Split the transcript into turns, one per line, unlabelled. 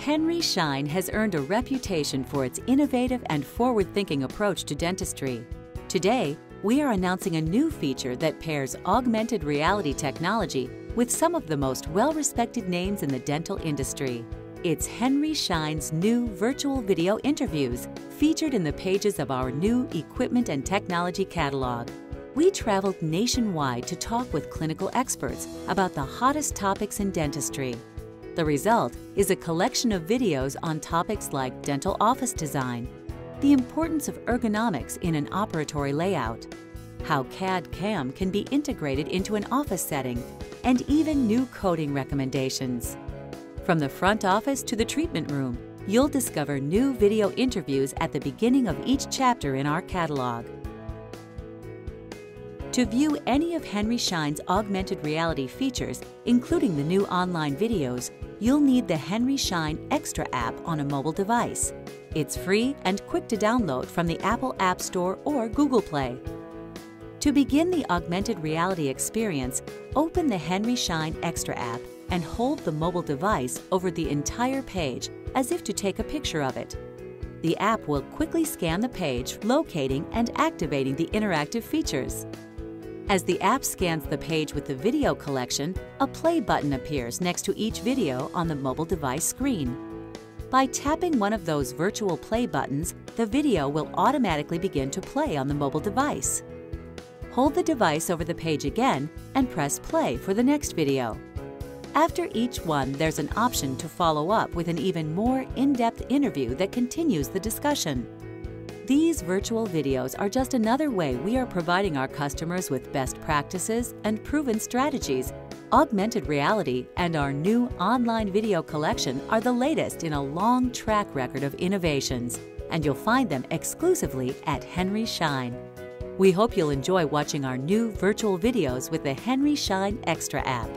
Henry Schein has earned a reputation for its innovative and forward-thinking approach to dentistry. Today, we are announcing a new feature that pairs augmented reality technology with some of the most well-respected names in the dental industry. It's Henry Schein's new virtual video interviews featured in the pages of our new equipment and technology catalog. We traveled nationwide to talk with clinical experts about the hottest topics in dentistry. The result is a collection of videos on topics like dental office design, the importance of ergonomics in an operatory layout, how CAD-CAM can be integrated into an office setting, and even new coding recommendations. From the front office to the treatment room, you'll discover new video interviews at the beginning of each chapter in our catalog. To view any of Henry Schein's augmented reality features, including the new online videos, you'll need the Henry Schein Xtra app on a mobile device. It's free and quick to download from the Apple App Store or Google Play. To begin the augmented reality experience, open the Henry Schein Xtra app and hold the mobile device over the entire page as if to take a picture of it. The app will quickly scan the page, locating and activating the interactive features. As the app scans the page with the video collection, a play button appears next to each video on the mobile device screen. By tapping one of those virtual play buttons, the video will automatically begin to play on the mobile device. Hold the device over the page again and press play for the next video. After each one, there's an option to follow up with an even more in-depth interview that continues the discussion. These virtual videos are just another way we are providing our customers with best practices and proven strategies. Augmented reality and our new online video collection are the latest in a long track record of innovations, and you'll find them exclusively at Henry Schein. We hope you'll enjoy watching our new virtual videos with the Henry Schein Xtra app.